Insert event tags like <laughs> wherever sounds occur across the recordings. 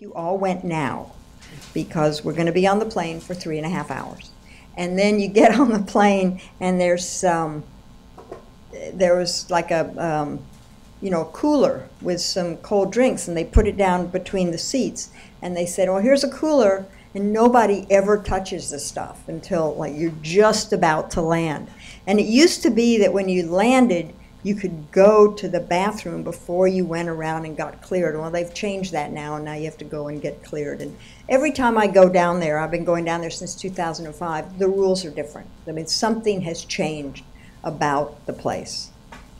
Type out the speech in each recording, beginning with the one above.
you all went now, because we're going to be on the plane for three and a half hours. And then you get on the plane and there's, um, there was like a, um, you know, a cooler with some cold drinks and they put it down between the seats. And they said, well, here's a cooler and nobody ever touches the stuff until like you're just about to land. And it used to be that when you landed, you could go to the bathroom before you went around and got cleared. Well, they've changed that now, and now you have to go and get cleared. And every time I go down there, I've been going down there since 2005, the rules are different. I mean, something has changed about the place.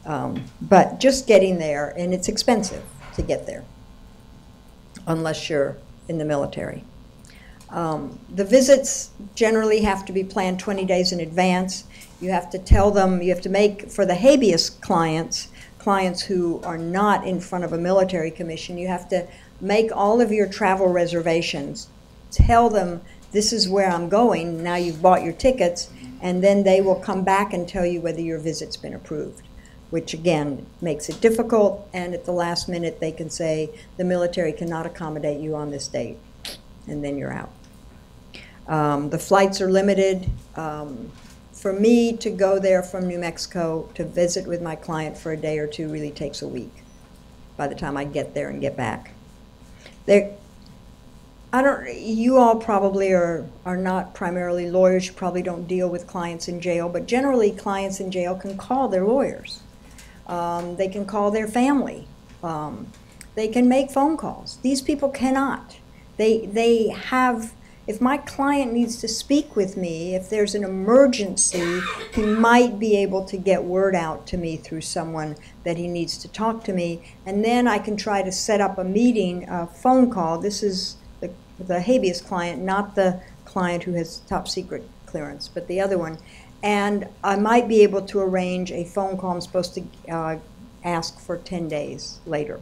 Um, but just getting there, and it's expensive to get there, unless you're in the military. Um, the visits generally have to be planned 20 days in advance. You have to tell them, you have to make, for the habeas clients, clients who are not in front of a military commission, you have to make all of your travel reservations. Tell them, this is where I'm going, now you've bought your tickets, and then they will come back and tell you whether your visit's been approved, which again makes it difficult, and at the last minute they can say, the military cannot accommodate you on this date, and then you're out. Um, the flights are limited. Um, for me to go there from New Mexico to visit with my client for a day or two really takes a week by the time I get there and get back. There, I don't, you all probably are, are not primarily lawyers, you probably don't deal with clients in jail, but generally clients in jail can call their lawyers. Um, they can call their family. Um, they can make phone calls. These people cannot. They, they have if my client needs to speak with me, if there's an emergency, he might be able to get word out to me through someone that he needs to talk to me. And then I can try to set up a meeting, a phone call. This is the, the habeas client, not the client who has top secret clearance, but the other one. And I might be able to arrange a phone call I'm supposed to uh, ask for 10 days later.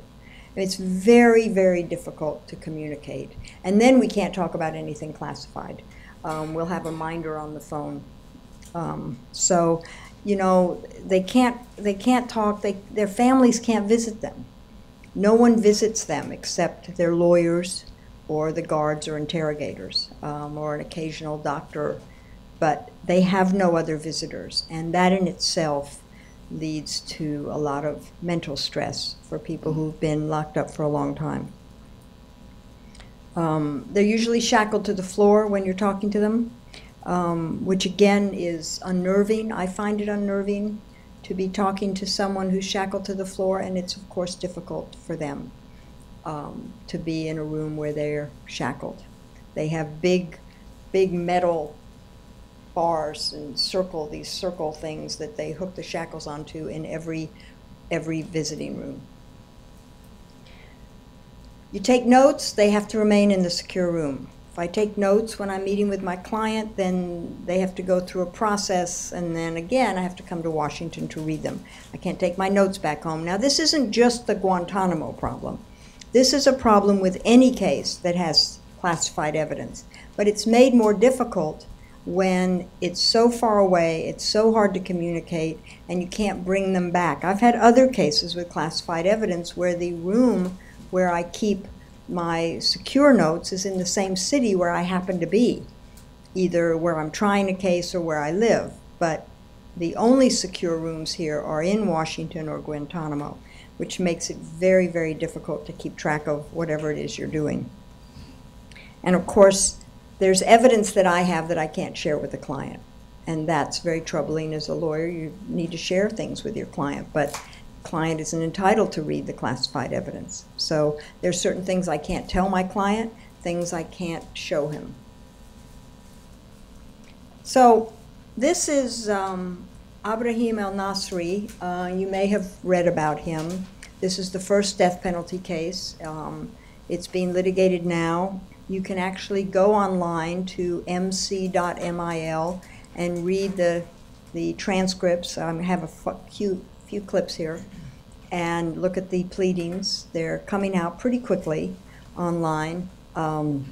It's very, very difficult to communicate. And then we can't talk about anything classified. Um, we'll have a minder on the phone. Um, so, you know, they can't, they can't talk, they, their families can't visit them. No one visits them except their lawyers or the guards or interrogators um, or an occasional doctor. But they have no other visitors. And that in itself leads to a lot of mental stress for people who've been locked up for a long time. Um, they're usually shackled to the floor when you're talking to them, um, which again is unnerving. I find it unnerving to be talking to someone who's shackled to the floor, and it's of course difficult for them um, to be in a room where they're shackled. They have big, big metal bars and circle, these circle things that they hook the shackles onto in every, every visiting room. You take notes, they have to remain in the secure room. If I take notes when I'm meeting with my client, then they have to go through a process, and then again, I have to come to Washington to read them. I can't take my notes back home. Now, this isn't just the Guantanamo problem. This is a problem with any case that has classified evidence, but it's made more difficult when it's so far away, it's so hard to communicate, and you can't bring them back. I've had other cases with classified evidence where the room where I keep my secure notes is in the same city where I happen to be, either where I'm trying a case or where I live. But the only secure rooms here are in Washington or Guantanamo, which makes it very, very difficult to keep track of whatever it is you're doing. And of course, there's evidence that I have that I can't share with the client. And that's very troubling as a lawyer. You need to share things with your client, but the client isn't entitled to read the classified evidence. So there's certain things I can't tell my client, things I can't show him. So this is um, Abraham El Nashiri. Uh, you may have read about him. This is the first death penalty case. Um, it's being litigated now you can actually go online to mc.mil and read the, the transcripts. I have a few, few clips here and look at the pleadings. They're coming out pretty quickly online. Um,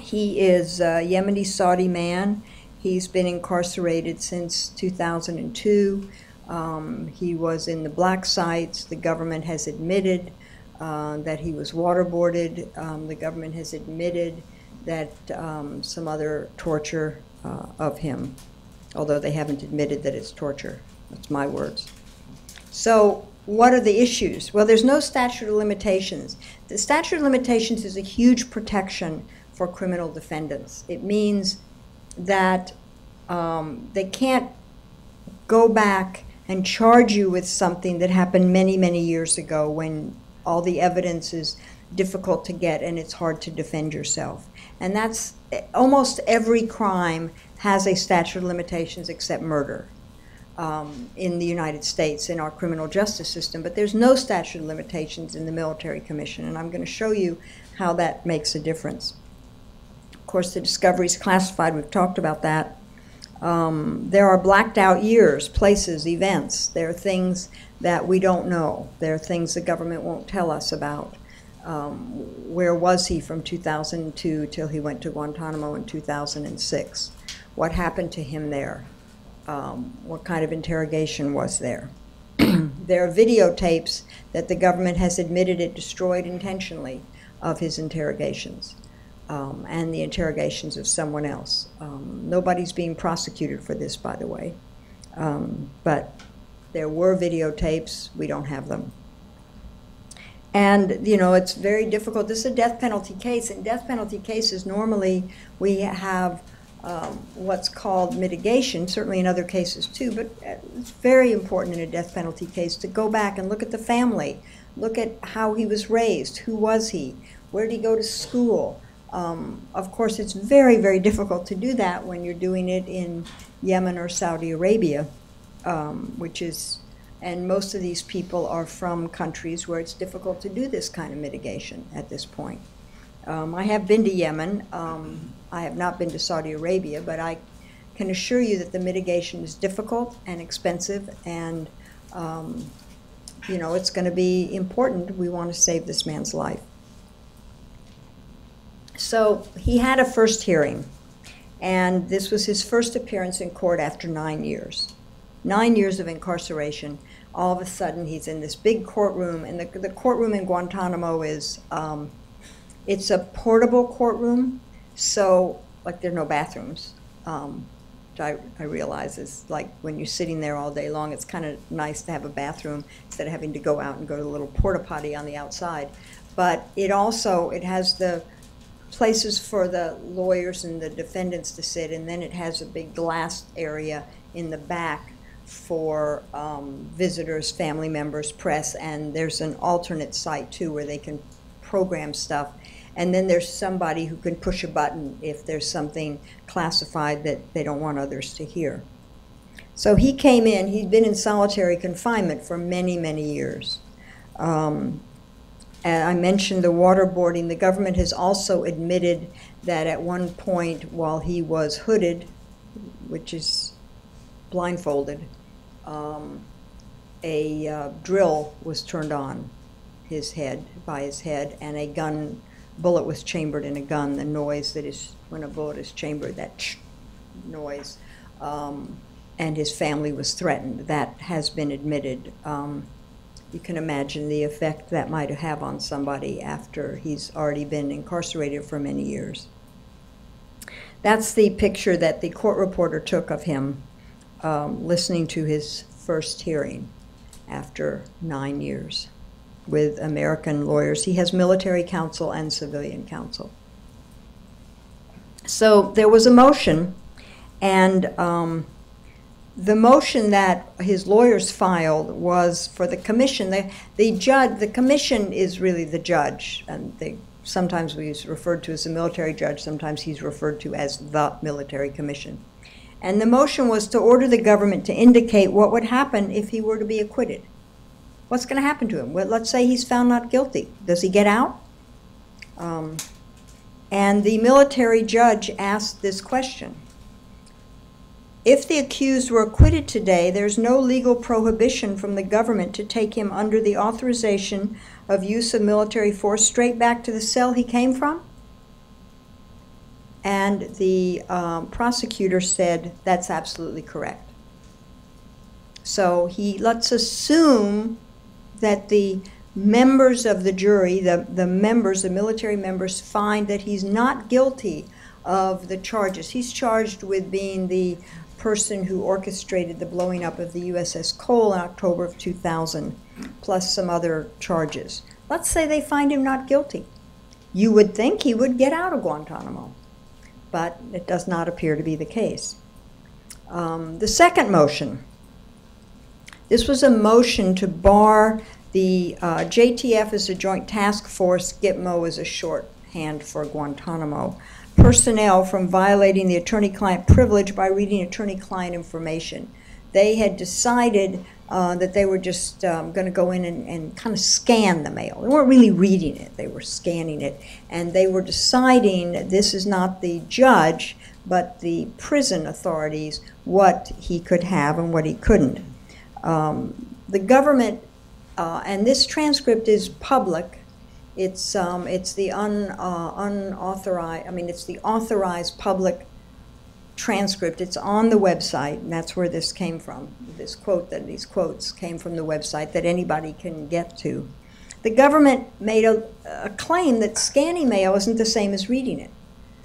he is a Yemeni Saudi man. He's been incarcerated since 2002. Um, he was in the black sites. The government has admitted uh, that he was waterboarded. Um, the government has admitted that um, some other torture uh, of him, although they haven't admitted that it's torture. That's my words. So, what are the issues? Well, there's no statute of limitations. The statute of limitations is a huge protection for criminal defendants. It means that um, they can't go back and charge you with something that happened many, many years ago when all the evidence is difficult to get and it's hard to defend yourself. And that's almost every crime has a statute of limitations except murder um, in the United States in our criminal justice system. But there's no statute of limitations in the military commission, and I'm going to show you how that makes a difference. Of course, the discovery is classified. We've talked about that. Um, there are blacked out years, places, events. There are things that we don't know. There are things the government won't tell us about. Um, where was he from 2002 till he went to Guantanamo in 2006? What happened to him there? Um, what kind of interrogation was there? <clears throat> there are videotapes that the government has admitted it destroyed intentionally of his interrogations um, and the interrogations of someone else. Um, nobody's being prosecuted for this, by the way. Um, but there were videotapes, we don't have them. And, you know, it's very difficult. This is a death penalty case. In death penalty cases, normally we have um, what's called mitigation, certainly in other cases too, but it's very important in a death penalty case to go back and look at the family, look at how he was raised, who was he, where did he go to school, um, of course, it's very, very difficult to do that when you're doing it in Yemen or Saudi Arabia, um, which is, and most of these people are from countries where it's difficult to do this kind of mitigation at this point. Um, I have been to Yemen. Um, I have not been to Saudi Arabia, but I can assure you that the mitigation is difficult and expensive, and um, you know it's going to be important. We want to save this man's life. So he had a first hearing, and this was his first appearance in court after nine years. Nine years of incarceration. All of a sudden, he's in this big courtroom, and the, the courtroom in Guantanamo is um, it's a portable courtroom, so like there are no bathrooms. Um, I, I realize is like when you're sitting there all day long, it's kind of nice to have a bathroom instead of having to go out and go to a little porta potty on the outside. But it also it has the places for the lawyers and the defendants to sit, and then it has a big glass area in the back for um, visitors, family members, press, and there's an alternate site too where they can program stuff. And then there's somebody who can push a button if there's something classified that they don't want others to hear. So he came in, he'd been in solitary confinement for many, many years. Um, I mentioned the waterboarding. The government has also admitted that at one point, while he was hooded, which is blindfolded, um, a uh, drill was turned on his head, by his head, and a gun bullet was chambered in a gun. The noise that is when a bullet is chambered, that noise, um, and his family was threatened. That has been admitted. Um, you can imagine the effect that might have on somebody after he's already been incarcerated for many years. That's the picture that the court reporter took of him um, listening to his first hearing after nine years with American lawyers. He has military counsel and civilian counsel. So there was a motion, and um, the motion that his lawyers filed was for the commission. The, the judge, the commission is really the judge, and they, sometimes he's referred to as the military judge, sometimes he's referred to as the military commission. And the motion was to order the government to indicate what would happen if he were to be acquitted. What's going to happen to him? Well, let's say he's found not guilty. Does he get out? Um, and the military judge asked this question if the accused were acquitted today, there's no legal prohibition from the government to take him under the authorization of use of military force straight back to the cell he came from? And the um, prosecutor said that's absolutely correct. So he let's assume that the members of the jury, the, the members, the military members, find that he's not guilty of the charges. He's charged with being the person who orchestrated the blowing up of the USS Cole in October of 2000, plus some other charges. Let's say they find him not guilty. You would think he would get out of Guantanamo, but it does not appear to be the case. Um, the second motion this was a motion to bar the uh, JTF as a joint task force, Gitmo is a shorthand for Guantanamo, personnel from violating the attorney client privilege by reading attorney client information. They had decided uh, that they were just um, going to go in and, and kind of scan the mail. They weren't really reading it, they were scanning it. And they were deciding this is not the judge, but the prison authorities what he could have and what he couldn't. Um, the government, uh, and this transcript is public. It's um, it's the un, uh, unauthorized. I mean, it's the authorized public transcript. It's on the website, and that's where this came from. This quote that these quotes came from the website that anybody can get to. The government made a, a claim that scanning mail isn't the same as reading it.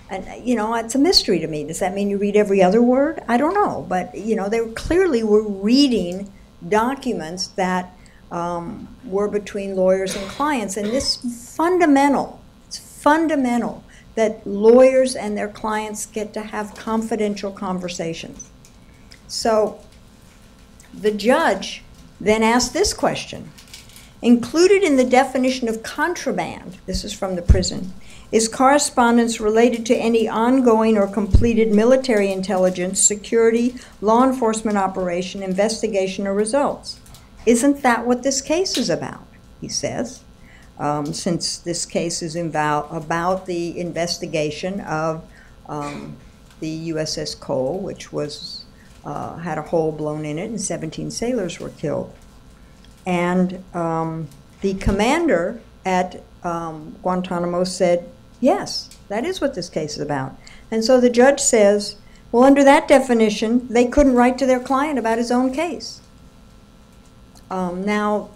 And, you know, it's a mystery to me. Does that mean you read every other word? I don't know. But, you know, they clearly were reading documents that um, were between lawyers and clients. And this fundamental, it's fundamental that lawyers and their clients get to have confidential conversations. So the judge then asked this question. Included in the definition of contraband, this is from the prison, is correspondence related to any ongoing or completed military intelligence, security, law enforcement operation, investigation, or results. Isn't that what this case is about? He says, um, since this case is about, about the investigation of um, the USS Cole, which was uh, had a hole blown in it, and 17 sailors were killed. And um, the commander at um, Guantanamo said, Yes, that is what this case is about. And so the judge says, well, under that definition, they couldn't write to their client about his own case. Um, now,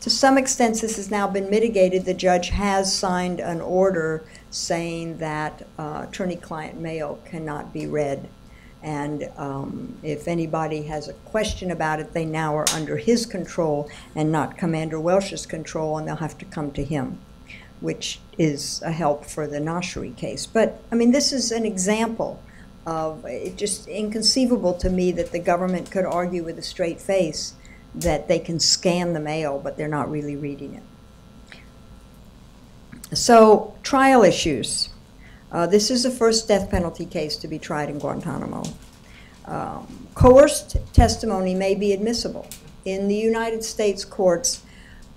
to some extent, this has now been mitigated. The judge has signed an order saying that uh, attorney client mail cannot be read. And um, if anybody has a question about it, they now are under his control and not Commander Welsh's control, and they'll have to come to him which is a help for the Nashiri case. But I mean, this is an example of it just inconceivable to me that the government could argue with a straight face that they can scan the mail, but they're not really reading it. So, trial issues. Uh, this is the first death penalty case to be tried in Guantanamo. Um, coerced testimony may be admissible. In the United States courts,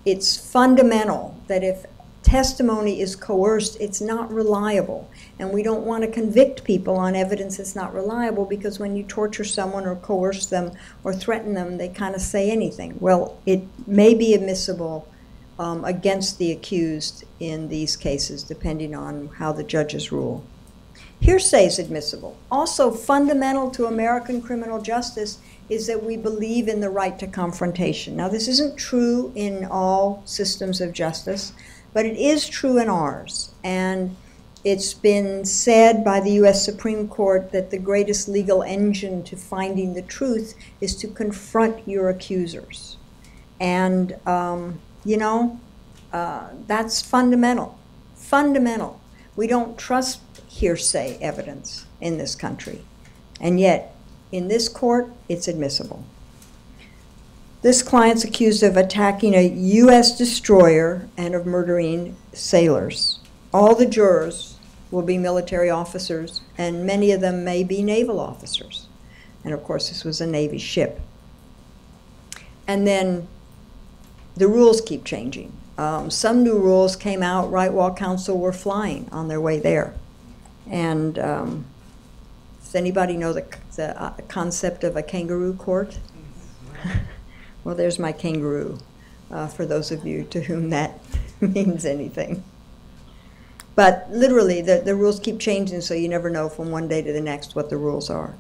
it's fundamental that if testimony is coerced, it's not reliable. And we don't want to convict people on evidence that's not reliable because when you torture someone or coerce them or threaten them, they kind of say anything. Well, it may be admissible um, against the accused in these cases, depending on how the judges rule. Hearsay is admissible. Also, fundamental to American criminal justice is that we believe in the right to confrontation. Now, this isn't true in all systems of justice. But it is true in ours. And it's been said by the U.S. Supreme Court that the greatest legal engine to finding the truth is to confront your accusers. And, um, you know, uh, that's fundamental. Fundamental. We don't trust hearsay evidence in this country. And yet, in this court, it's admissible. This client's accused of attacking a U.S. destroyer and of murdering sailors. All the jurors will be military officers, and many of them may be naval officers. And of course, this was a Navy ship. And then the rules keep changing. Um, some new rules came out right while counsel were flying on their way there. And um, does anybody know the, the uh, concept of a kangaroo court? <laughs> Well, there's my kangaroo, uh, for those of you to whom that <laughs> means anything. But literally, the, the rules keep changing, so you never know from one day to the next what the rules are.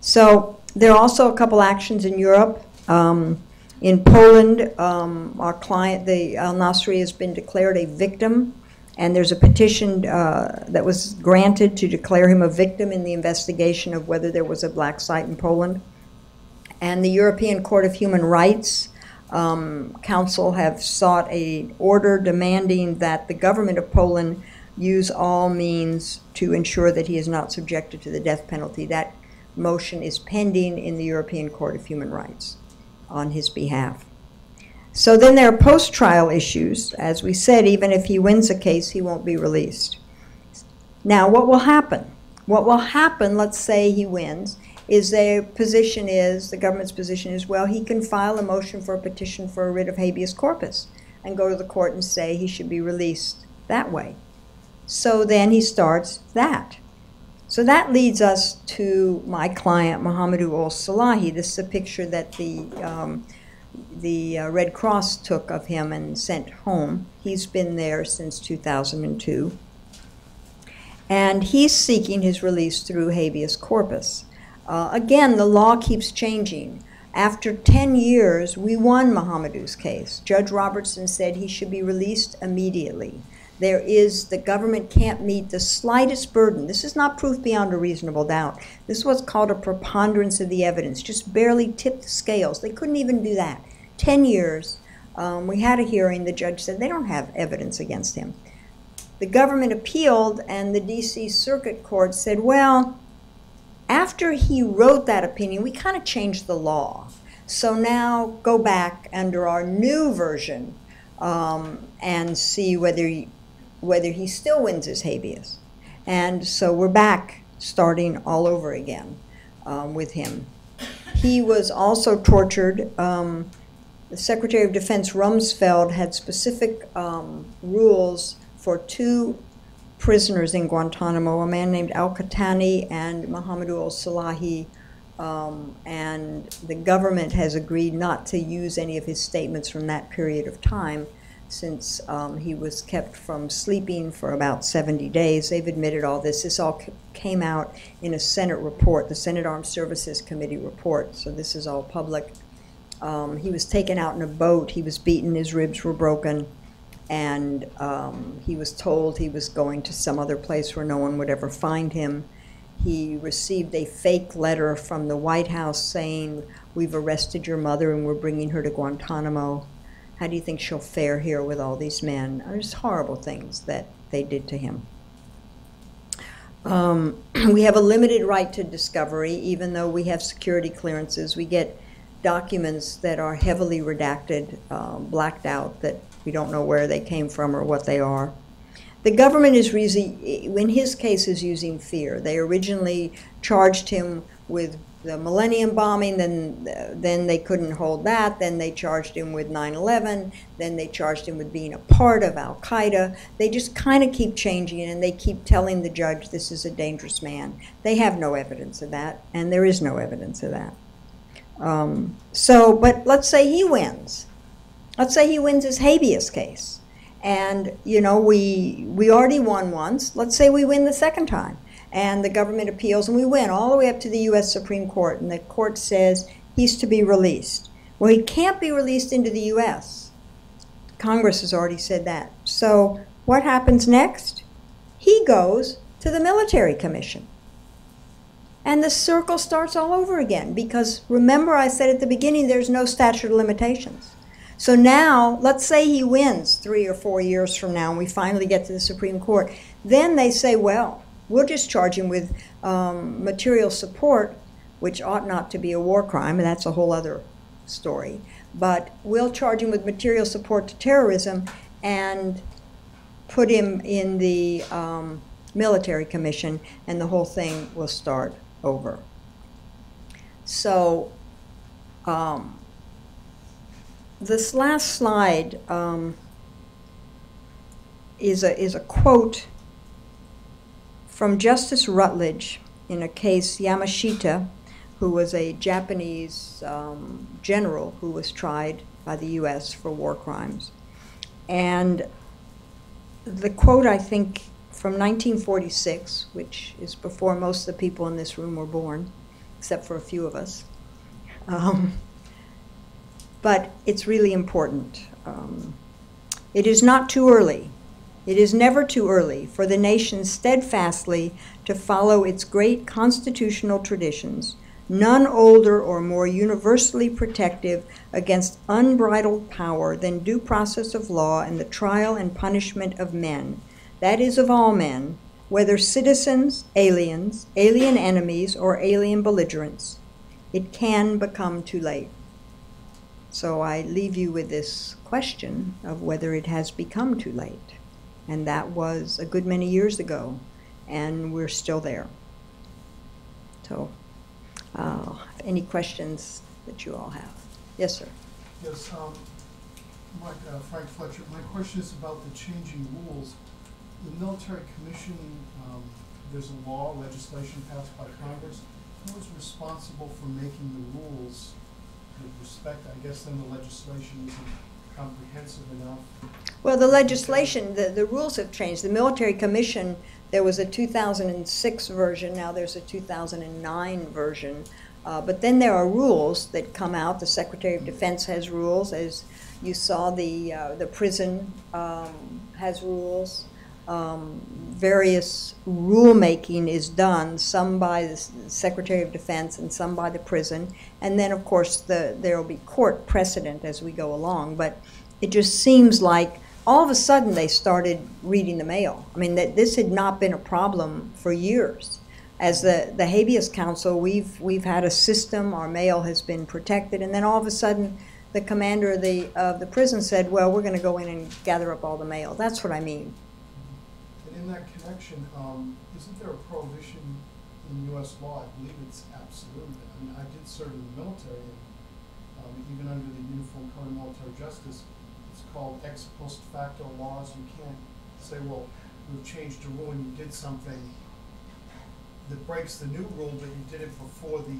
So there are also a couple actions in Europe. Um, In Poland, um, our client, the Al Nashiri, has been declared a victim, and there's a petition uh, that was granted to declare him a victim in the investigation of whether there was a black site in Poland. And the European Court of Human Rights um, Counsel have sought a order demanding that the government of Poland use all means to ensure that he is not subjected to the death penalty. That motion is pending in the European Court of Human Rights on his behalf. So then there are post-trial issues. As we said, even if he wins a case, he won't be released. Now, what will happen? What will happen, let's say he wins, is their position is, the government's position is, well, he can file a motion for a petition for a writ of habeas corpus and go to the court and say he should be released that way. So then he starts that. So that leads us to my client, Mohamedou Ould Salahi. This is a picture that the, um, the uh, Red Cross took of him and sent home. He's been there since 2002. And he's seeking his release through habeas corpus. Uh, again, the law keeps changing. After 10 years, we won Mohamedou's case. Judge Robertson said he should be released immediately. There is, the government can't meet the slightest burden. This is not proof beyond a reasonable doubt. This is what's called a preponderance of the evidence, just barely tipped the scales. They couldn't even do that. 10 years. Um, we had a hearing, the judge said they don't have evidence against him. The government appealed, and the DC Circuit Court said, well, after he wrote that opinion, we kind of changed the law. So now go back under our new version um, and see whether he, whether he still wins his habeas. And so we're back starting all over again um, with him. He was also tortured. Um, the Secretary of Defense Rumsfeld had specific um, rules for two prisoners in Guantanamo, a man named Al Qahtani and Mohamedou Ould Slahi. Um, and the government has agreed not to use any of his statements from that period of time since um, he was kept from sleeping for about 70 days. They've admitted all this. This all came out in a Senate report, the Senate Armed Services Committee report, so this is all public. Um, he was taken out in a boat. He was beaten. His ribs were broken and um, he was told he was going to some other place where no one would ever find him. He received a fake letter from the White House saying, We've arrested your mother and we're bringing her to Guantanamo. How do you think she'll fare here with all these men? There's horrible things that they did to him. Um, <clears throat> we have a limited right to discovery, even though we have security clearances. We get documents that are heavily redacted, um, blacked out, that we don't know where they came from or what they are. The government is, in his case, is using fear. They originally charged him with the Millennium bombing, then then they couldn't hold that. Then they charged him with 9/11. Then they charged him with being a part of Al Qaeda. They just kind of keep changing, and they keep telling the judge this is a dangerous man. They have no evidence of that, and there is no evidence of that. Um, so, but let's say he wins. Let's say he wins his habeas case. And, you know, we, we already won once. Let's say we win the second time. And the government appeals and we win all the way up to the U.S. Supreme Court. And the court says he's to be released. Well, he can't be released into the U.S. Congress has already said that. So what happens next? He goes to the military commission. And the circle starts all over again because remember I said at the beginning there's no statute of limitations. So now, let's say he wins three or four years from now and we finally get to the Supreme Court. Then they say, well, we'll just charge him with um, material support, which ought not to be a war crime, and that's a whole other story. But we'll charge him with material support to terrorism and put him in the um, military commission, and the whole thing will start over. So, um, this last slide um, is, a, is a quote from Justice Rutledge in a case Yamashita, who was a Japanese um, general who was tried by the U.S. for war crimes. And the quote, I think, from 1946, which is before most of the people in this room were born, except for a few of us. Um, but it's really important. Um, it is not too early. It is never too early for the nation steadfastly to follow its great constitutional traditions, none older or more universally protective against unbridled power than due process of law and the trial and punishment of men, that is, of all men, whether citizens, aliens, alien enemies, or alien belligerents. It can become too late. So I leave you with this question of whether it has become too late. And that was a good many years ago, and we're still there. So, uh, any questions that you all have? Yes, sir. Yes, um, Mike, uh, Frank Fletcher, my question is about the changing rules. The military commission, um, there's a law, legislation passed by Congress. Who is responsible for making the rules with respect, I guess then the legislation isn't comprehensive enough? Well, the legislation, the, the rules have changed. The military commission, there was a 2006 version, now there's a 2009 version. Uh, but then there are rules that come out. The Secretary of Defense has rules, as you saw. The uh, the prison um, has rules. Um, various rulemaking is done, some by the Secretary of Defense and some by the prison, and then of course the there will be court precedent as we go along. But it just seems like all of a sudden they started reading the mail. I mean that this had not been a problem for years as the, the habeas counsel, we've, we've had a system, our mail has been protected, and then all of a sudden, the commander of the, of the prison said, well, we're gonna go in and gather up all the mail. That's what I mean. In that connection, um, isn't there a prohibition in US law, I believe it's absolute, I mean, I did serve in the military, and, um, even under the Uniform Code of Military Justice, it's called ex post facto laws, you can't say, well, we've changed the rule and you did something that breaks the new rule, but you did it before the,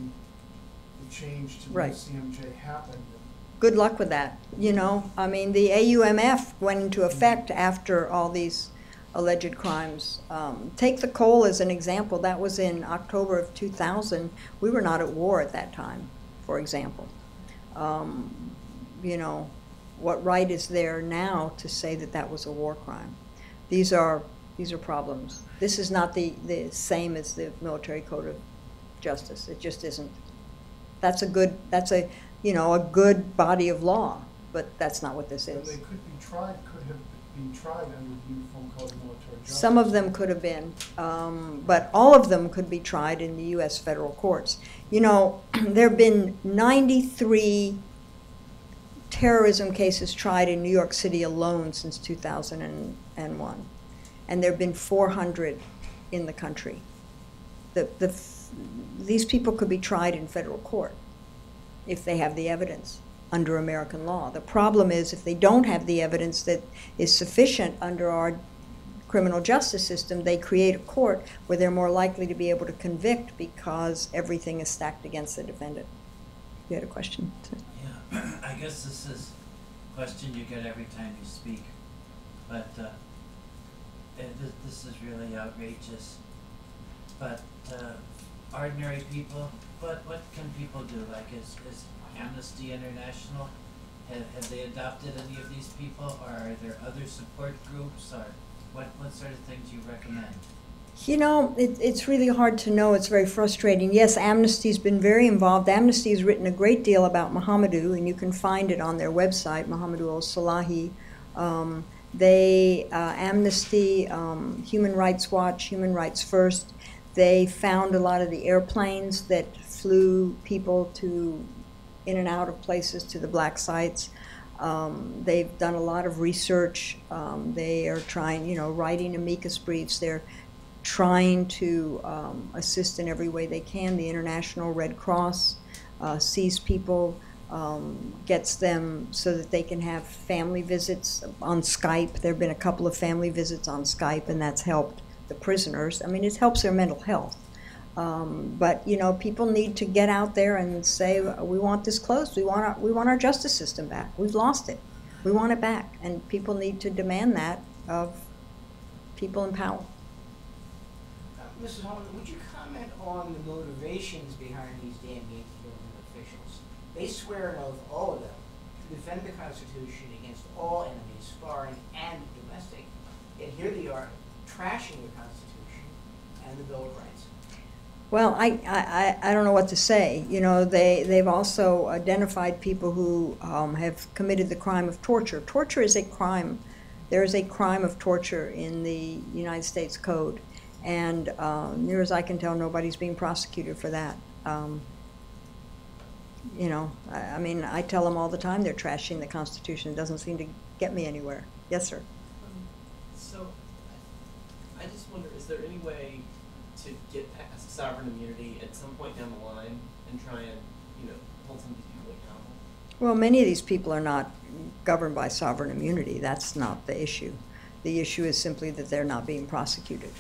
the change to the CMJ happened. Good luck with that, you know? I mean, the AUMF went into effect after all these alleged crimes. Um, Take the Cole as an example, that was in October of 2000. We were not at war at that time, for example. Um, You know, what right is there now to say that that was a war crime? These are, these are problems. This is not the, the same as the military code of justice, it just isn't. That's a good, that's a, you know, a good body of law, but that's not what this is. they could be tried, could have been tried under the Uniform Code of. Some of them could have been, um, but all of them could be tried in the U.S. federal courts. You know, <clears throat> there have been 93 terrorism cases tried in New York City alone since 2001, and there have been 400 in the country. The, the, these people could be tried in federal court if they have the evidence under American law. The problem is if they don't have the evidence that is sufficient under our criminal justice system, they create a court where they're more likely to be able to convict because everything is stacked against the defendant. You had a question? Yeah, <clears throat> I guess this is a question you get every time you speak, but, uh, this, is really outrageous. But, uh, ordinary people, what, what can people do? Like, is, is Amnesty International, have, have they adopted any of these people, or are there other support groups, or what, what sort of things do you recommend? You know, it, it's really hard to know. It's very frustrating. Yes, Amnesty's been very involved. Amnesty has written a great deal about Mohamedou, and you can find it on their website, Mohamedou Al Salahi. Um, they, uh, Amnesty, um, Human Rights Watch, Human Rights First, they found a lot of the airplanes that flew people to in and out of places to the black sites. Um, they've done a lot of research. Um, they are trying, you know, writing amicus briefs. They're trying to um, assist in every way they can. The International Red Cross uh, sees people, um, gets them so that they can have family visits on Skype. There have been a couple of family visits on Skype, and that's helped the prisoners. I mean, it helps their mental health. Um, but you know, people need to get out there and say, "We want this closed. We want our, we want our justice system back. We've lost it. We want it back." And people need to demand that of people in power. Uh, Mrs. Holman, would you comment on the motivations behind these damn Yankee government officials? They swear an oath, all of them, to defend the Constitution against all enemies, foreign and domestic, yet here they are trashing the Constitution and the Bill of Rights. Well, I, I, I don't know what to say. You know, they, they've also identified people who um, have committed the crime of torture. Torture is a crime. There is a crime of torture in the United States Code. And uh, near as I can tell, nobody's being prosecuted for that. Um, you know, I, I mean, I tell them all the time they're trashing the Constitution. It doesn't seem to get me anywhere. Yes, sir. Um, So, I just wonder, is there any way to get sovereign immunity at some point down the line and try and, you know, hold some of these people accountable? Well, many of these people are not governed by sovereign immunity. That's not the issue. The issue is simply that they're not being prosecuted.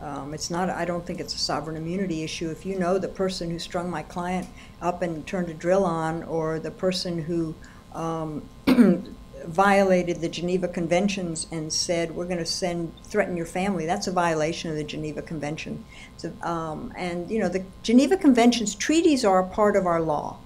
Um, it's not, I don't think it's a sovereign immunity issue. If you know the person who strung my client up and turned a drill on, or the person who um, <clears throat> violated the Geneva Conventions and said, we're going to send, threaten your family, that's a violation of the Geneva Convention. So, um, and, you know, the Geneva Conventions, treaties are a part of our law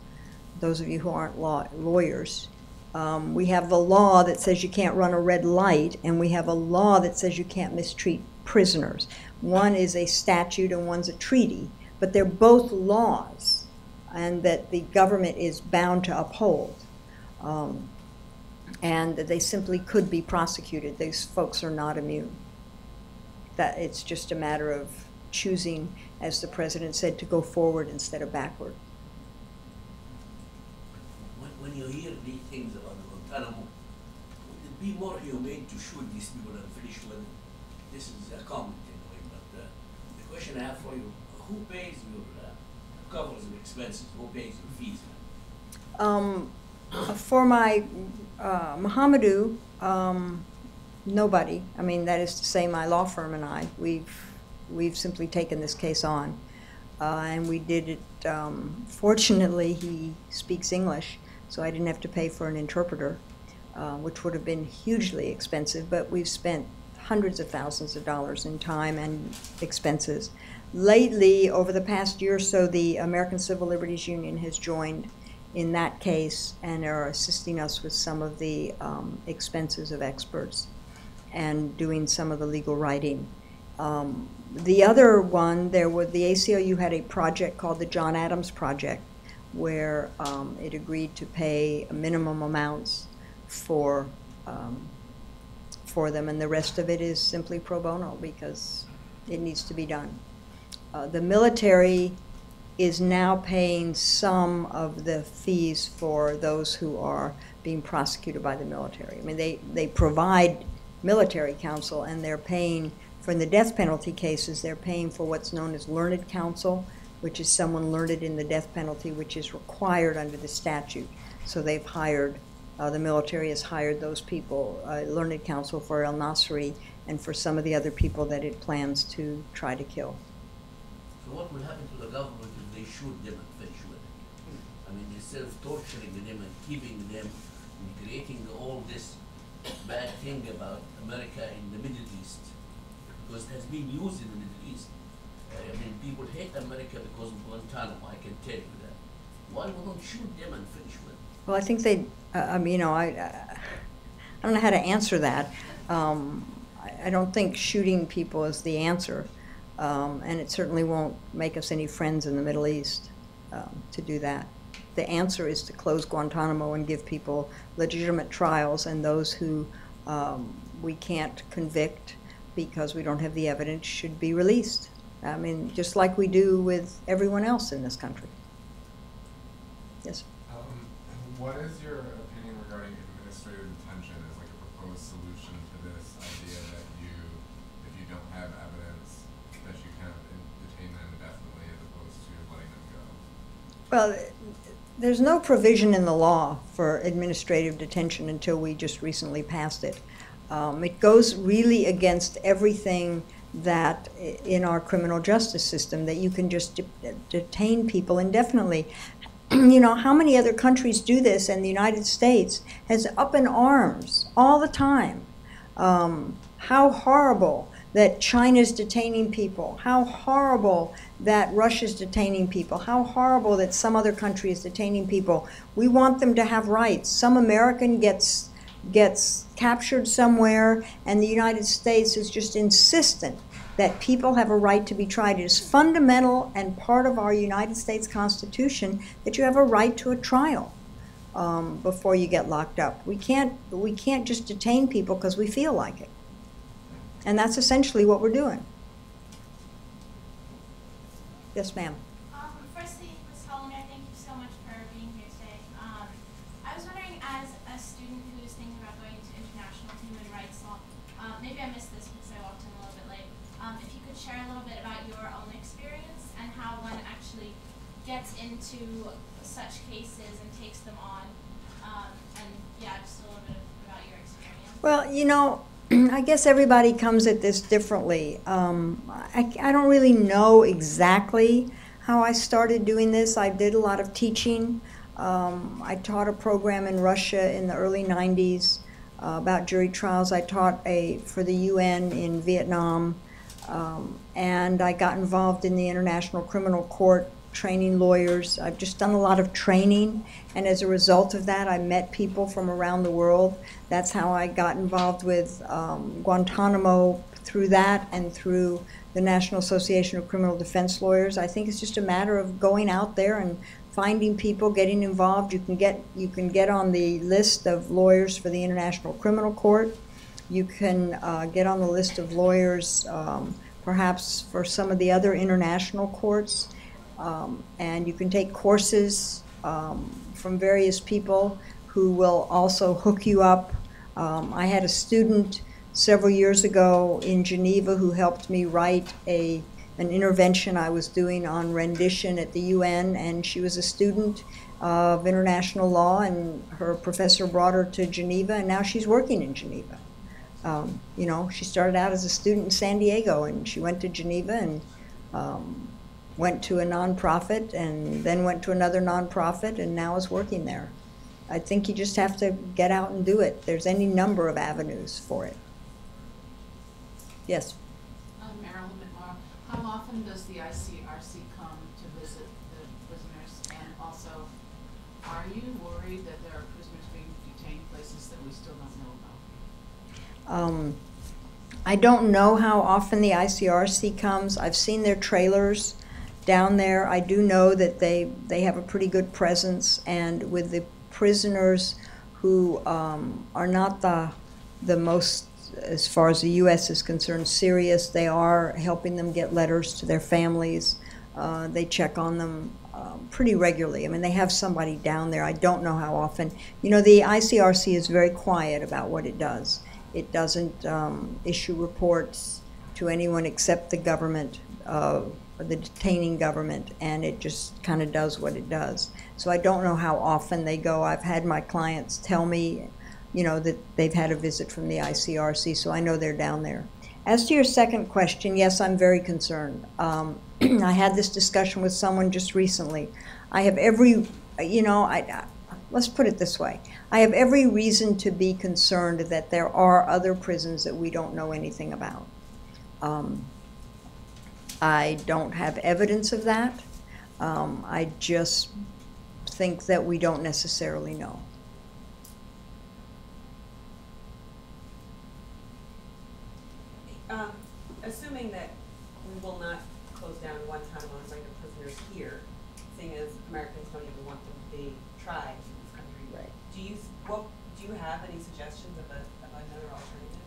those of you who aren't law, lawyers, um, we have the law that says you can't run a red light, and we have a law that says you can't mistreat prisoners. One is a statute and one's a treaty, but they're both laws, and that the government is bound to uphold. Um, and they simply could be prosecuted. These folks are not immune. That it's just a matter of choosing, as the president said, to go forward instead of backward. When, when you hear these things about the Guantanamo, would it be more humane to shoot these people and finish with it? This is a comment anyway, but uh, the question I have for you, who pays your, uh, covers the expenses, who pays your fees? Um, for my uh, Mohamedou, um, nobody. I mean, that is to say, my law firm and I, we've we've simply taken this case on, uh, and we did it. Um, fortunately, he speaks English, so I didn't have to pay for an interpreter, uh, which would have been hugely expensive. But we've spent hundreds of thousands of dollars in time and expenses. Lately, over the past year or so, the American Civil Liberties Union has joined in that case and are assisting us with some of the um, expenses of experts and doing some of the legal writing. Um, the other one, there was the ACLU had a project called the John Adams Project, where um, it agreed to pay minimum amounts for um, for them, and the rest of it is simply pro bono because it needs to be done. Uh, the military is now paying some of the fees for those who are being prosecuted by the military. I mean, they, they provide military counsel and they're paying, for in the death penalty cases, they're paying for what's known as learned counsel, which is someone learned in the death penalty, which is required under the statute. So they've hired, uh, the military has hired those people, uh, learned counsel for El Nashiri and for some of the other people that it plans to try to kill. So what will happen to the government shoot them and finish with it? I mean, instead of torturing them and keeping them and creating all this bad thing about America in the Middle East, because it has been used in the Middle East. Uh, I mean, people hate America because of Guantanamo, I can tell you that. Why don't shoot them and finish with it? Well, I think they, uh, I mean, you know, I, I don't know how to answer that. Um, I, I don't think shooting people is the answer, um, and it certainly won't make us any friends in the Middle East um, to do that. The answer is to close Guantanamo and give people legitimate trials, and those who um, we can't convict because we don't have the evidence should be released. I mean, just like we do with everyone else in this country. Yes. Um, what is your opinion regarding administrative detention as like a proposed solution to this idea that you, if you don't have evidence, that you kind of in- detain them indefinitely as opposed to letting them go? Well, there's no provision in the law for administrative detention until we just recently passed it. Um, it goes really against everything that in our criminal justice system that you can just de- detain people indefinitely. <clears throat> you know, how many other countries do this? And the United States has up in arms all the time. Um, how horrible that China's detaining people. How horrible that Russia's detaining people, how horrible that some other country is detaining people. We want them to have rights. Some American gets gets captured somewhere, and the United States is just insistent that people have a right to be tried. It is fundamental and part of our United States Constitution that you have a right to a trial um, before you get locked up. We can't we can't just detain people because we feel like it, and that's essentially what we're doing. Yes, ma'am. Um, firstly, Ms. Hollander, thank you so much for being here today. Um, I was wondering, as a student who is thinking about going to international human rights law, um, maybe I missed this because I walked in a little bit late. Um, if you could share a little bit about your own experience and how one actually gets into such cases and takes them on, um, and yeah, just a little bit about your experience. Well, you know, <clears throat> I guess everybody comes at this differently. Um, I, I don't really know exactly how I started doing this. I did a lot of teaching. Um, I taught a program in Russia in the early 90s uh, about jury trials. I taught a for the UN in Vietnam, um, and I got involved in the International Criminal Court training lawyers. I've just done a lot of training, and as a result of that, I met people from around the world. That's how I got involved with um, Guantanamo through that and through the National Association of Criminal Defense Lawyers. I think it's just a matter of going out there and finding people, getting involved. You can get you can get on the list of lawyers for the International Criminal Court. You can uh, get on the list of lawyers, um, perhaps for some of the other international courts. Um, and you can take courses um, from various people who will also hook you up. Um, I had a student several years ago in Geneva who helped me write a an intervention I was doing on rendition at the UN, and she was a student of international law, and her professor brought her to Geneva, and now she's working in Geneva. Um, you know, she started out as a student in San Diego, and she went to Geneva and um, went to a nonprofit and then went to another nonprofit and now is working there. I think you just have to get out and do it. There's any number of avenues for it. Yes. Uh, Marilyn McMorrow, how often does the ICRC come to visit the prisoners? And also, are you worried that there are prisoners being detained places that we still don't know about? Um, I don't know how often the ICRC comes. I've seen their trailers down there. I do know that they, they have a pretty good presence, and with the prisoners who um, are not the, the most, as far as the U.S. is concerned, serious, they are helping them get letters to their families. Uh, they check on them um, pretty regularly. I mean, they have somebody down there. I don't know how often. You know, the ICRC is very quiet about what it does. It doesn't um, issue reports to anyone except the government, uh, the detaining government, and it just kind of does what it does. So I don't know how often they go. I've had my clients tell me, you know, that they've had a visit from the ICRC, so I know they're down there. As to your second question, yes, I'm very concerned. Um, <clears throat> I had this discussion with someone just recently. I have every, you know, I, let's put it this way. I have every reason to be concerned that there are other prisons that we don't know anything about. Um, I don't have evidence of that. Um, I just think that we don't necessarily know. Um, assuming that we will not close down Guantanamo and bring the prisoners here, seeing as Americans don't even want them to be tried in this country. Right. Do you, what, do you have any suggestions of a, of another alternative?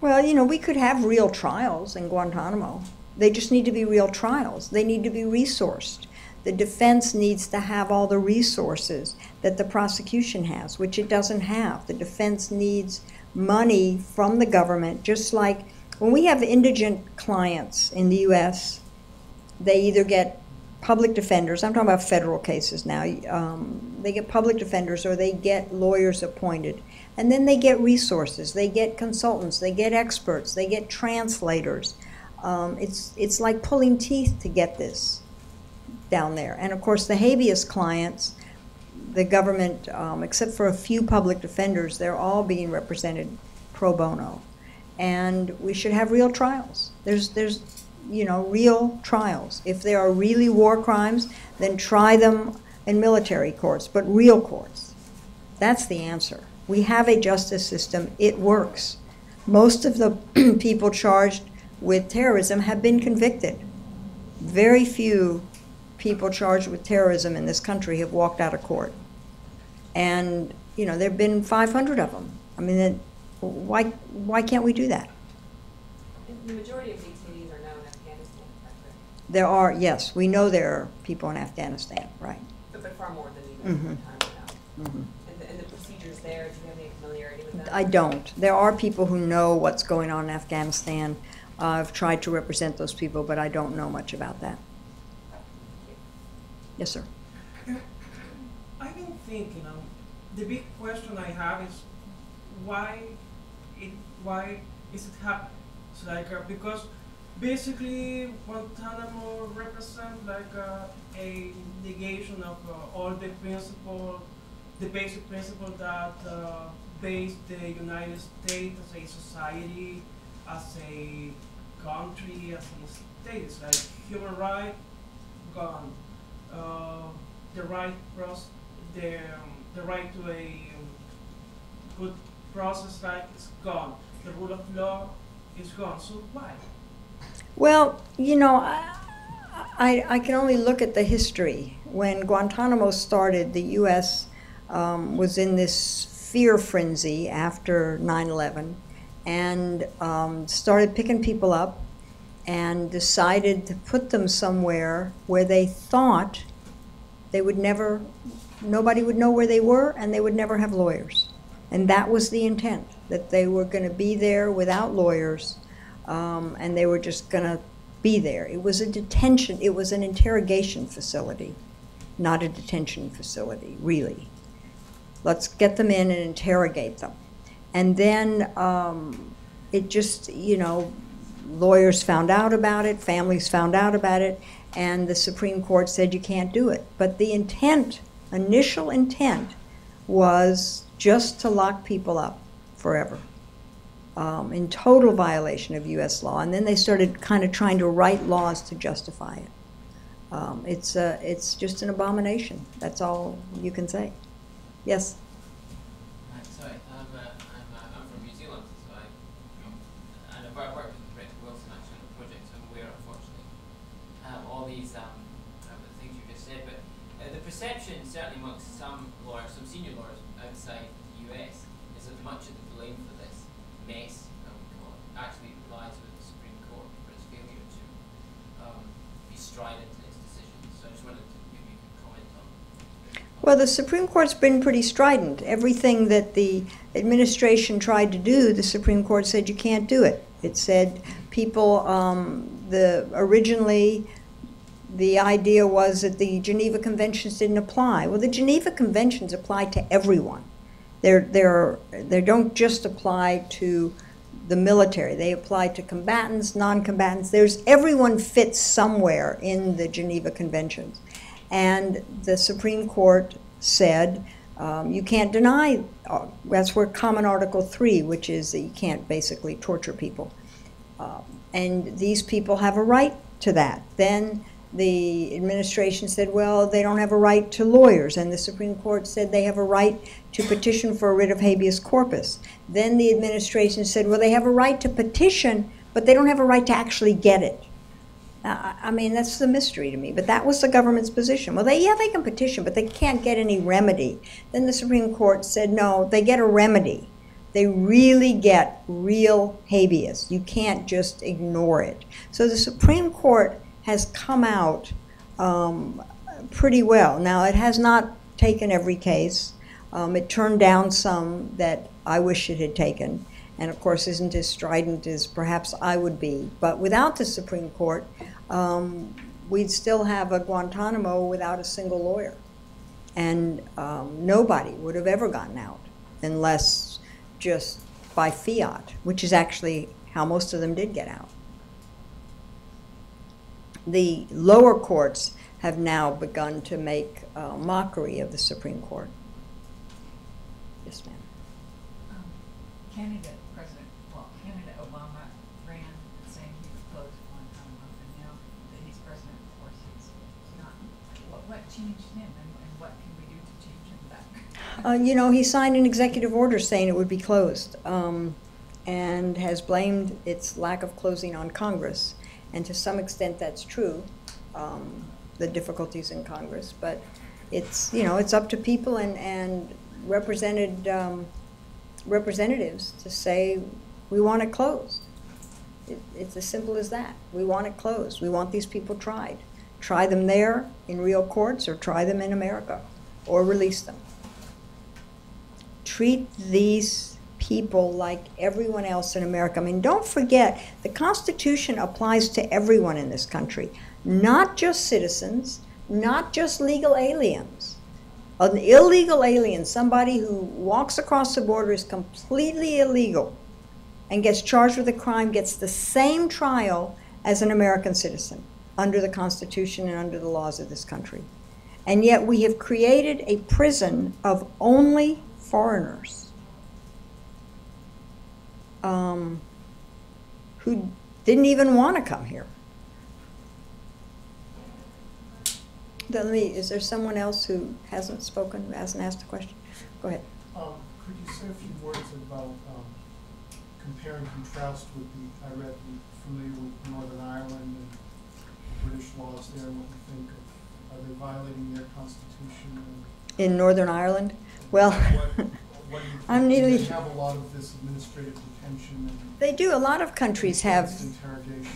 Well, you know, we could have real trials in Guantanamo. They just need to be real trials. They need to be resourced. The defense needs to have all the resources that the prosecution has, which it doesn't have. The defense needs money from the government, just like when we have indigent clients in the U.S., they either get public defenders, I'm talking about federal cases now, um, they get public defenders or they get lawyers appointed. And then they get resources, they get consultants, they get experts, they get translators. Um, it's, it's like pulling teeth to get this down there. And of course, the habeas clients, the government, um, except for a few public defenders, they're all being represented pro bono. And we should have real trials. There's, there's, you know, real trials. If there are really war crimes, then try them in military courts, but real courts. That's the answer. We have a justice system, it works. Most of the <clears throat> people charged with terrorism have been convicted. Very few people charged with terrorism in this country have walked out of court. And, you know, there have been 500 of them. I mean, it, why, why can't we do that? The majority of detainees are now in Afghanistan, is that correct? There are, yes, we know there are people in Afghanistan, right. But, but far more than even Mhm. one time now. Mhm. And the, and the procedures there, you have any familiarity with that? I don't. There are people who know what's going on in Afghanistan. I've tried to represent those people, but I don't know much about that. Yes, sir. I've been thinking, um, the big question I have is why it why is it happening? Like uh, because basically Guantanamo represents like uh, a negation of uh, all the principle, the basic principle that uh, based the United States as a society, as a country, as a state. It's like human right gone uh, the right process, the, um, the right to a um, good process like is gone. The rule of law is gone. So why? Well, you know, I, I, I can only look at the history. When Guantanamo started, the U.S. Um, was in this fear frenzy after 9 11 and um, started picking people up and decided to put them somewhere where they thought they would never, nobody would know where they were and they would never have lawyers. And that was the intent, that they were going to be there without lawyers um, and they were just going to be there. It was a detention, it was an interrogation facility, not a detention facility, really. Let's get them in and interrogate them. And then um, it just, you know, lawyers found out about it, families found out about it, and the Supreme Court said you can't do it. But the intent, initial intent, was just to lock people up forever um, in total violation of U.S. law. And then they started kind of trying to write laws to justify it. Um, it's, uh, it's just an abomination. That's all you can say. Yes? Hi, sorry, I'm, uh, I'm, uh, I'm from New Zealand, so I, and I've wor- worked with Rick Wilson actually on a project, so I'm aware, unfortunately, um, all these, um, uh, the things you just said, but uh, the perception, certainly amongst some lawyers, some senior lawyers outside the US, is that much of the blame for this mess, I would call it, actually lies with the Supreme Court for its failure to, um, be strident in its decisions. So I just wanted to, if you could comment on Well, the Supreme Court's been pretty strident. Everything that the administration tried to do, the Supreme Court said you can't do it. It said people, um, the originally, the idea was that the Geneva Conventions didn't apply. Well, the Geneva Conventions apply to everyone. They're, they're, they don't just apply to the military. They apply to combatants, non-combatants. There's everyone fits somewhere in the Geneva Conventions. And the Supreme Court said um, you can't deny, uh, that's where Common Article 3, which is that you can't basically torture people. Um, and these people have a right to that. Then the administration said, well, they don't have a right to lawyers. And the Supreme Court said they have a right to petition for a writ of habeas corpus. Then the administration said, well, they have a right to petition, but they don't have a right to actually get it. Uh, I mean, that's the mystery to me. But that was the government's position. Well, they yeah, they can petition, but they can't get any remedy. Then the Supreme Court said, no, they get a remedy. They really get real habeas. You can't just ignore it. So the Supreme Court has come out um, pretty well. Now, it has not taken every case. Um, it turned down some that I wish it had taken, and of course, isn't as strident as perhaps I would be. But without the Supreme Court, um, we'd still have a Guantanamo without a single lawyer, and um, nobody would have ever gotten out unless just by fiat, which is actually how most of them did get out. The lower courts have now begun to make uh, mockery of the Supreme Court. Yes, ma'am. Um, Candidate what changed him and, and what can we do to change him back? <laughs> Uh, you know, he signed an executive order saying it would be closed, um, and has blamed its lack of closing on Congress. And to some extent, that's true, um, the difficulties in Congress. But it's, you know, it's up to people and, and represented um, representatives to say, we want it closed. It, it's as simple as that. We want it closed. We want these people tried. Try them there in real courts or try them in America or release them treat these people like everyone else in America. I mean, don't forget, the Constitution applies to everyone in this country, not just citizens, not just legal aliens. An illegal alien, somebody who walks across the border, is completely illegal and gets charged with a crime, gets the same trial as an American citizen under the Constitution and under the laws of this country. And yet we have created a prison of only foreigners um, who didn't even want to come here. Let me, is there someone else who hasn't spoken, hasn't asked a question? Go ahead. Um, could you say a few words about, um, compare and contrast with the, I read, familiar with Northern Ireland and British laws there, and what you think of, are they violating their constitution? In Northern Ireland? Well, What, what do you <laughs> I'm nearly- They have a lot of this administrative detention and. they do. A lot of countries have Interrogation.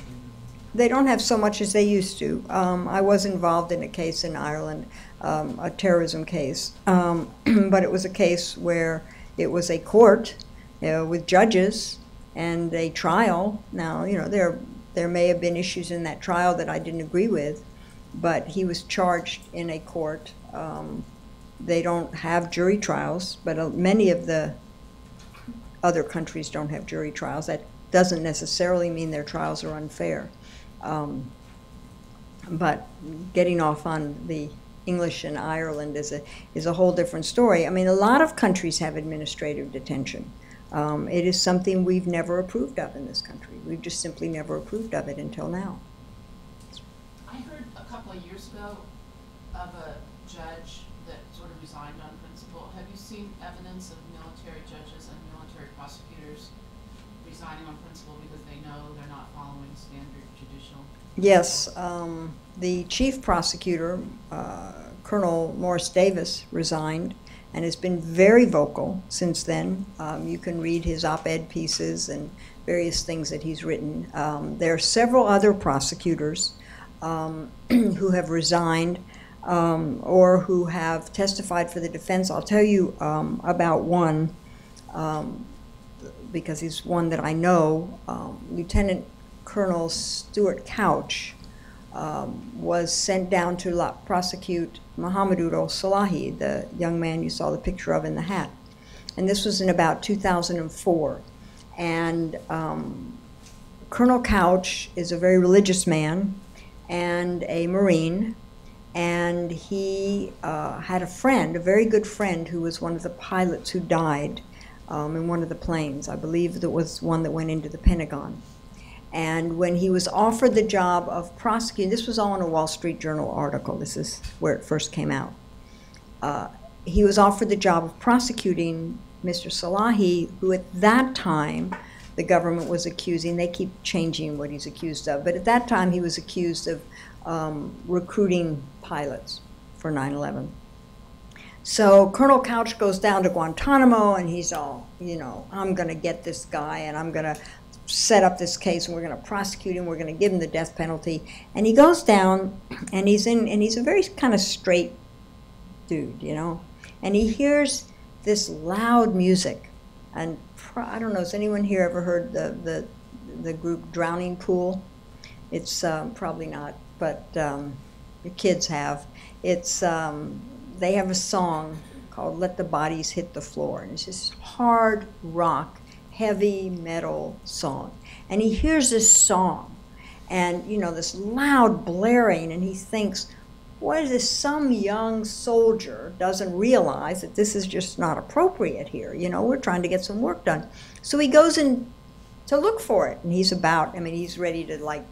They don't have so much as they used to. Um, I was involved in a case in Ireland, um, a terrorism case, um, <clears throat> but it was a case where it was a court you know, with judges and a trial. Now, you know, there there may have been issues in that trial that I didn't agree with, but he was charged in a court. Um, they don't have jury trials, but uh, many of the other countries don't have jury trials. That doesn't necessarily mean their trials are unfair. Um, but getting off on the English and Ireland is a is a whole different story. I mean, a lot of countries have administrative detention. Um, it is something we've never approved of in this country. We've just simply never approved of it until now. I heard a couple of years ago of a judge that sort of resigned on principle. Have you seen evidence of military judges and military prosecutors resigning on principle because they know they're not following standard judicial? Yes, um, the chief prosecutor, uh, Colonel Morris Davis, resigned and has been very vocal since then. Um, you can read his op ed pieces and various things that he's written. Um, there are several other prosecutors um, <clears throat> who have resigned um, or who have testified for the defense. I'll tell you um, about one um, because he's one that I know. Lieutenant Colonel Stuart Couch was sent down to prosecute Mohamedou Salahi, the young man you saw the picture of in the hat. And this was in about 2004. And um, Colonel Couch is a very religious man and a Marine. And he uh, had a friend, a very good friend, who was one of the pilots who died um, in one of the planes. I believe that was one that went into the Pentagon. And when he was offered the job of prosecuting, this was all in a Wall Street Journal article, this is where it first came out. Uh, he was offered the job of prosecuting Mr. Salahi, who at that time the government was accusing, they keep changing what he's accused of, but at that time he was accused of um, recruiting pilots for 9 11. So Colonel Couch goes down to Guantanamo and he's all, you know, I'm going to get this guy and I'm going to set up this case and we're going to prosecute him, we're going to give him the death penalty. And he goes down and he's in and he's a very kind of straight dude, you know. And he hears this loud music. And I don't know, has anyone here ever heard the the, the group Drowning Pool? It's um, probably not, but um, the kids have. It's um, they have a song called "Let the Bodies Hit the Floor," and it's this hard rock, heavy metal song. And he hears this song, and you know this loud blaring, and he thinks, "What is this? Some young soldier doesn't realize that this is just not appropriate here. You know, we're trying to get some work done." So he goes in to look for it, and he's about. I mean, he's ready to like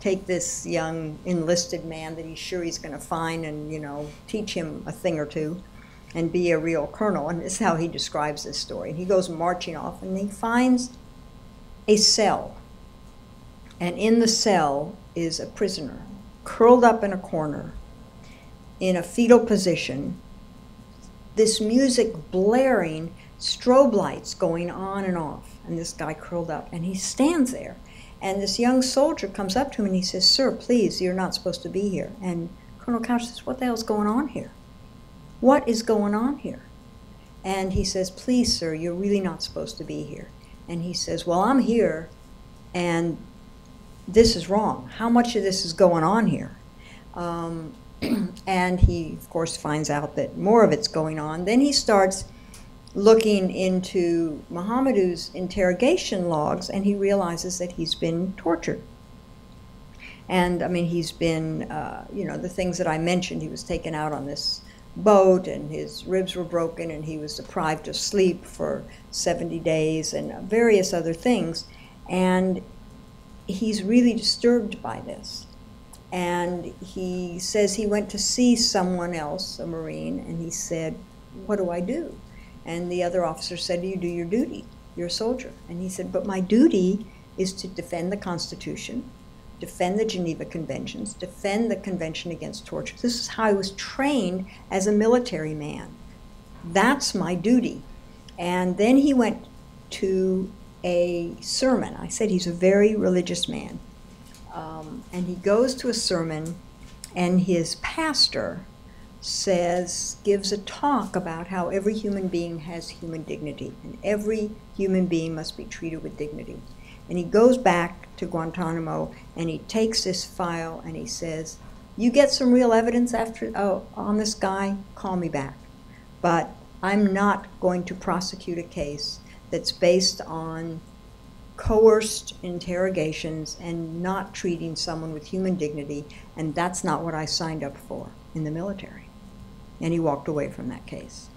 take this young enlisted man that he's sure he's going to find and, you know, teach him a thing or two and be a real colonel. And this is how he describes this story. He goes marching off and he finds a cell. And in the cell is a prisoner curled up in a corner in a fetal position, this music blaring, strobe lights going on and off, and this guy curled up. And he stands there. And this young soldier comes up to him and he says, Sir, please, you're not supposed to be here. And Colonel Couch says, What the hell's going on here? What is going on here? And he says, Please, sir, you're really not supposed to be here. And he says, Well, I'm here, and this is wrong. How much of this is going on here? Um, <clears throat> and he, of course, finds out that more of it's going on. Then he starts looking into Mohamedou's interrogation logs, and he realizes that he's been tortured. And I mean, he's been, uh, you know, the things that I mentioned. He was taken out on this boat, and his ribs were broken, and he was deprived of sleep for 70 days, and various other things. And he's really disturbed by this. And he says he went to see someone else, a Marine, and he said, What do I do? And the other officer said, You do your duty. You're a soldier. And he said, But my duty is to defend the Constitution, defend the Geneva Conventions, defend the Convention Against Torture. This is how I was trained as a military man. That's my duty. And then he went to a sermon. I said he's a very religious man. Um, and he goes to a sermon, and his pastor says, gives a talk about how every human being has human dignity, and every human being must be treated with dignity. And he goes back to Guantanamo and he takes this file and he says, You get some real evidence after oh, on this guy, call me back. But I'm not going to prosecute a case that's based on coerced interrogations and not treating someone with human dignity, and that's not what I signed up for in the military. And he walked away from that case.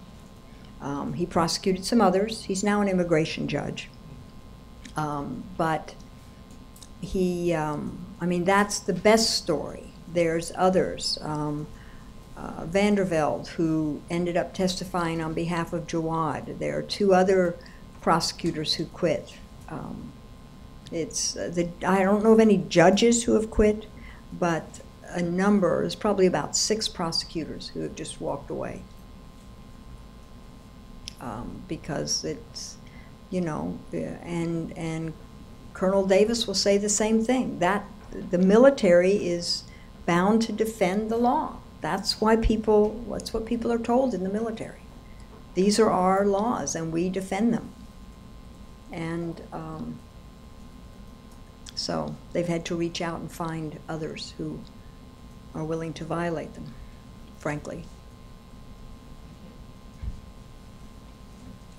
Um, he prosecuted some others. He's now an immigration judge. Um, but he, um, I mean, that's the best story. There's others. Um, uh, Vandeveld, who ended up testifying on behalf of Jawad. There are two other prosecutors who quit. Um, it's uh, the, I don't know of any judges who have quit, but a number, is probably about six prosecutors who have just walked away. Um, because it's, you know, uh, and, and Colonel Davis will say the same thing. That the military is bound to defend the law. That's why people, that's what people are told in the military. These are our laws and we defend them. And um, so they've had to reach out and find others who are willing to violate them, frankly.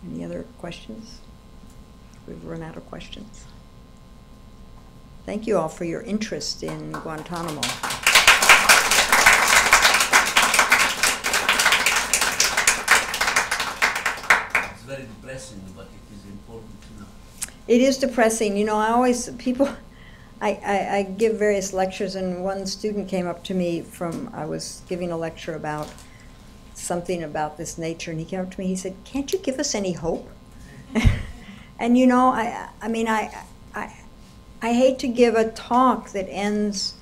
Any other questions? We've run out of questions. Thank you all for your interest in Guantanamo. It's very depressing, but it is important to know. It is depressing. You know, I always, people, I, I, I give various lectures, and one student came up to me from, I was giving a lecture about something about this nature, and he came up to me, he said, Can't you give us any hope? <laughs> and you know, I, I mean, I, I, I hate to give a talk that ends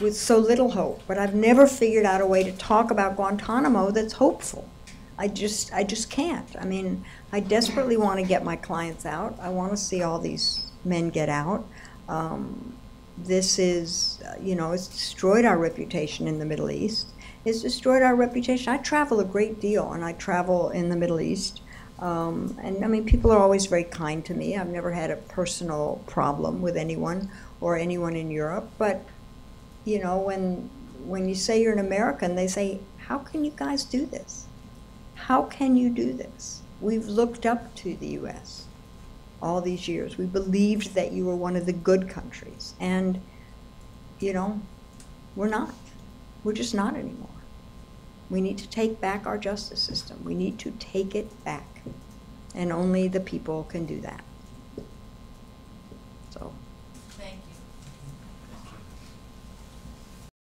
with so little hope, but I've never figured out a way to talk about Guantanamo that's hopeful. I just, I just can't. I mean, I desperately want to get my clients out. I want to see all these men get out. Um, this is, you know, it's destroyed our reputation in the Middle East. It's destroyed our reputation. I travel a great deal, and I travel in the Middle East. Um, and I mean, people are always very kind to me. I've never had a personal problem with anyone or anyone in Europe. But, you know, when when you say you're an American, they say, "How can you guys do this? How can you do this?" We've looked up to the U.S. all these years. We believed that you were one of the good countries, and you know, we're not. We're just not anymore. We need to take back our justice system. We need to take it back. And only the people can do that.